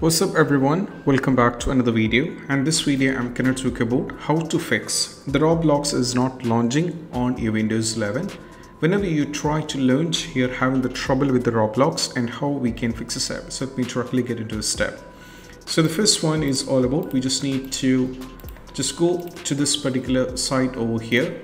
What's up everyone, welcome back to another video and this video I'm gonna talk about how to fix the Roblox is not launching on your Windows 11 whenever you try to launch you're having the trouble with the Roblox and how we can fix this app. So let me directly get into a step. So the first one is all about we just need to just go to this particular site over here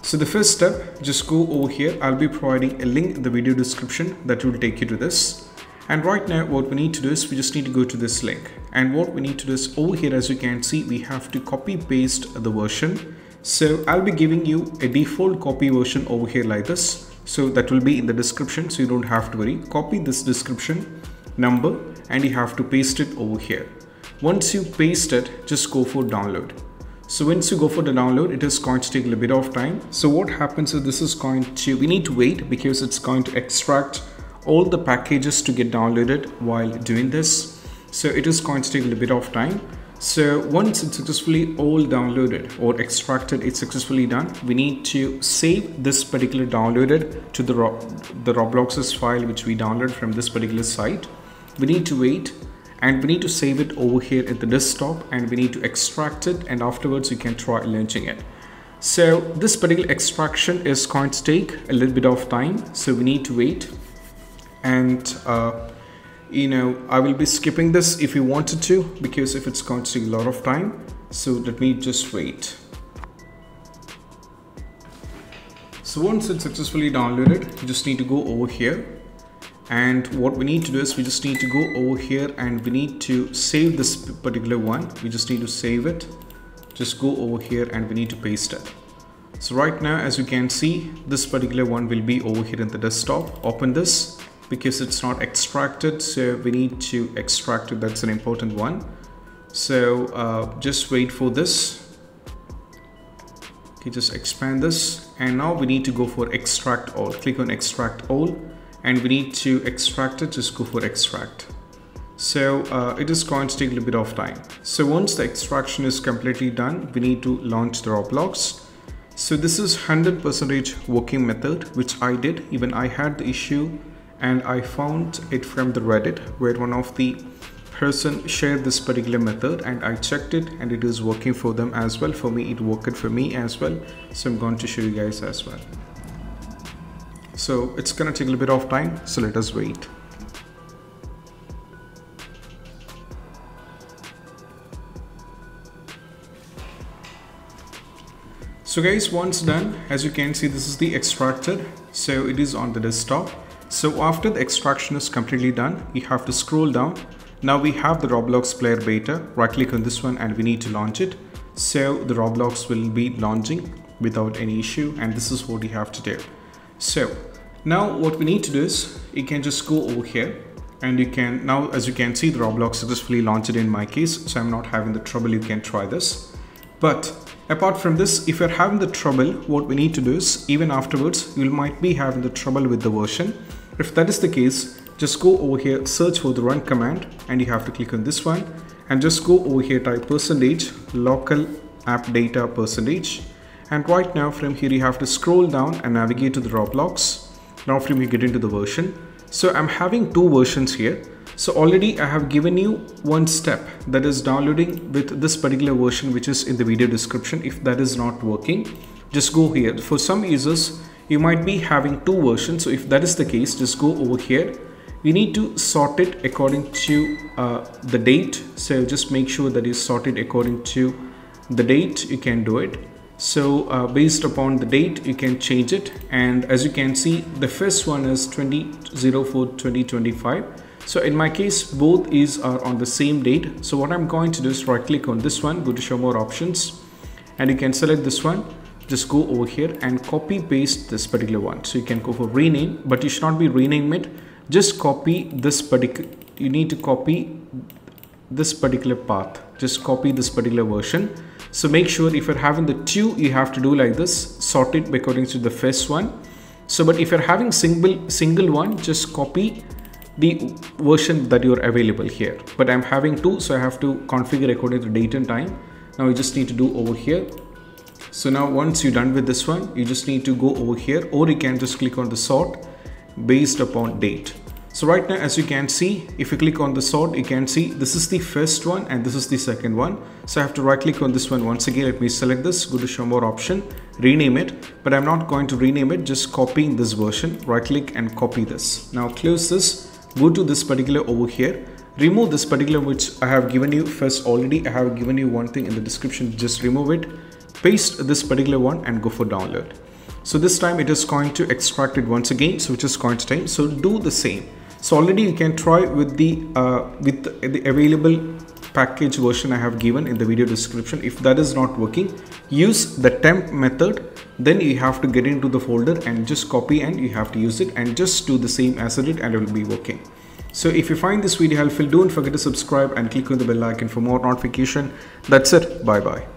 so the first step, just go over here. I'll be providing a link in the video description that will take you to this. And right now what we need to do is we just need to go to this link. And what we need to do is over here, as you can see, we have to copy paste the version. So I'll be giving you a default copy version over here like this. So that will be in the description. So you don't have to worry. Copy this description number and you have to paste it over here. Once you paste it, just go for download. So once you go for the download, it is going to take a little bit of time. So what happens is this is going to, we need to wait because it's going to extract all the packages to get downloaded while doing this. So it is going to take a little bit of time. So once it's successfully all downloaded or extracted, it's successfully done. We need to save this particular downloaded to the, the Roblox's file, which we downloaded from this particular site. We need to wait and we need to save it over here at the desktop and we need to extract it and afterwards you can try launching it. So this particular extraction is going to take a little bit of time so we need to wait and uh, you know I will be skipping this if you wanted to because if it's going to take a lot of time. So let me just wait. So once it's successfully downloaded you just need to go over here. And what we need to do is we just need to go over here and we need to save this particular one. We just need to save it. Just go over here and we need to paste it. So right now as you can see this particular one will be over here in the desktop. Open this because it's not extracted so we need to extract it. That's an important one. So uh, just wait for this. Okay just expand this. And now we need to go for extract all. Click on extract all. And we need to extract it. Just go for extract. So uh, it is going to take a little bit of time. So once the extraction is completely done we need to launch the roblox so this is 100 percentage working method which i did. Even i had the issue and i found it from the reddit where one of the person shared this particular method and i checked it and it is working for them as well. For me it worked for me as well. So i'm going to show you guys as well. So it's gonna take a little bit of time so let us wait. So guys once done as you can see this is the extracted so it is on the desktop so after the extraction is completely done you have to scroll down. Now we have the roblox player beta. Right click on this one and we need to launch it. So the roblox will be launching without any issue and this is what you have to do. So now what we need to do is you can just go over here and you can now as you can see the Roblox successfully launched in my case so I'm not having the trouble you can try this. But apart from this if you're having the trouble what we need to do is even afterwards you might be having the trouble with the version if that is the case just go over here search for the run command and you have to click on this one and just go over here type percentage local app data percentage and right now from here you have to scroll down and navigate to the Roblox. Now from here we get into the version. So I'm having two versions here. So already I have given you one step that is downloading with this particular version which is in the video description. If that is not working, just go here. For some users, you might be having two versions. So if that is the case, just go over here. You need to sort it according to uh, the date. So just make sure that you sort it according to the date. You can do it so uh, based upon the date you can change it. And as you can see the first one is 2004 2025 so in my case both is are on the same date. So what i'm going to do is right click on this one go to show more options. And you can select this one. Just go over here and copy paste this particular one. So you can go for rename but you should not be rename it. Just copy this particular you need to copy this particular path. Just copy this particular version so make sure if you're having the two, you have to do like this, sort it according to the first one. So, but if you're having single single one, just copy the version that you're available here. But I'm having two, so I have to configure according to date and time. Now you just need to do over here. So now once you're done with this one, you just need to go over here or you can just click on the sort based upon date. So right now, as you can see, if you click on the sort, you can see this is the first one and this is the second one. So I have to right click on this one once again. Let me select this, go to show more option, rename it, but I'm not going to rename it, just copying this version, right click and copy this. Now close this, go to this particular over here, remove this particular which I have given you first already. I have given you one thing in the description, just remove it, paste this particular one and go for download. So this time it is going to extract it once again, so which is going to time. So do the same so already you can try with the uh, with the available package version I have given in the video description. If that is not working use the temp method. Then you have to get into the folder and just copy and you have to use it and just do the same as it and it will be working. So if you find this video helpful don't forget to subscribe and click on the bell icon for more notification. That's it. Bye bye